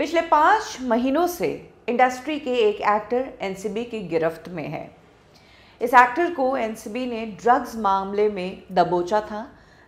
पिछले पाँच महीनों से इंडस्ट्री के एक एक्टर एनसीबी की गिरफ्त में है। इस एक्टर को एनसीबी ने ड्रग्स मामले में दबोचा था।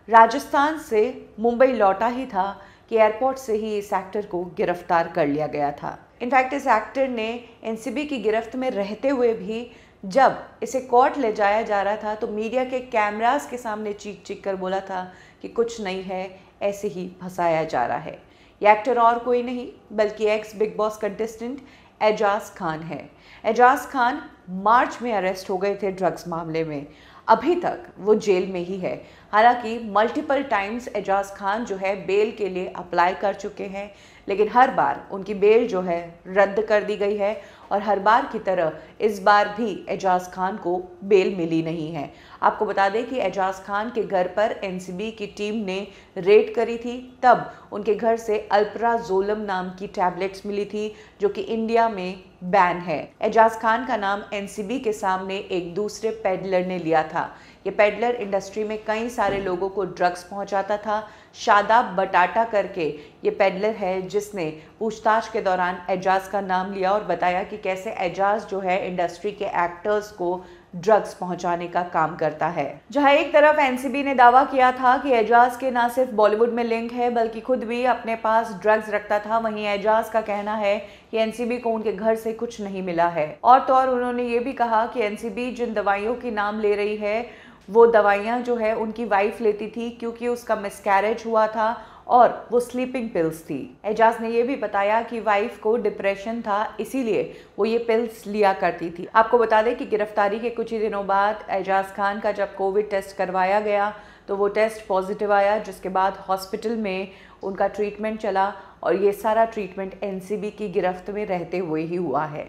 राजस्थान से मुंबई लौटा ही था कि एयरपोर्ट से ही इस एक्टर को गिरफ़्तार कर लिया गया था। इनफैक्ट इस एक्टर ने एनसीबी की गिरफ्त में रहते हुए भी जब इसे कोर्ट ले जाया जा रहा था तो मीडिया के कैमरास के सामने चीख चीख कर बोला था कि कुछ नहीं है, ऐसे ही फंसाया जा रहा है। ये एक्टर और कोई नहीं, बल्कि ex Bigg Boss contestant Ejaz Khan है। एजाज खान मार्च में अरेस्ट हो गए थे ड्रग्स मामले में। अभी तक वो जेल में ही है। हालाँकि मल्टीपल टाइम्स एजाज खान जो है बेल के लिए अप्लाई कर चुके हैं, लेकिन हर बार उनकी बेल जो है रद्द कर दी गई है और हर बार की तरह इस बार भी एजाज खान को बेल मिली नहीं है। आपको बता दें कि एजाज खान के घर पर एनसीबी की टीम ने रेड करी थी, तब उनके घर से अल्प्राजोलम नाम की टैबलेट्स मिली थी, जो कि इंडिया में बैन है। एजाज खान का नाम एनसीबी के सामने एक दूसरे पेडलर ने लिया था। ये पेडलर इंडस्ट्री में कई सारे लोगों को ड्रग्स पहुंचाता था। शादाब बटाटा करके ये पेडलर है, जिसने पूछताछ के दौरान एजाज का नाम लिया और बताया कि कैसे एजाज जो है इंडस्ट्री के एक्टर्स को ड्रग्स पहुँचाने का काम करता है। जहाँ एक तरफ़ एनसीबी ने दावा किया था कि एजाज के ना सिर्फ़ बॉलीवुड में लिंक है, बल्कि खुद भी अपने पास ड्रग्स रखता था। वहीं एजाज का कहना है कि एनसीबी को उनके घर से कुछ नहीं मिला है। और तो और उन्होंने ये भी कहा कि एनसीबी जिन दवाइयों की नाम ले रही है वो दवाइयाँ जो है उनकी वाइफ लेती थी क्योंकि उसका मिसकैरेज हुआ था और वो स्लीपिंग पिल्स थी। एजाज ने ये भी बताया कि वाइफ को डिप्रेशन था, इसीलिए वो ये पिल्स लिया करती थी। आपको बता दें कि गिरफ्तारी के कुछ ही दिनों बाद एजाज खान का जब कोविड टेस्ट करवाया गया तो वो टेस्ट पॉजिटिव आया, जिसके बाद हॉस्पिटल में उनका ट्रीटमेंट चला और ये सारा ट्रीटमेंट एनसीबी की गिरफ्त में रहते हुए ही हुआ है।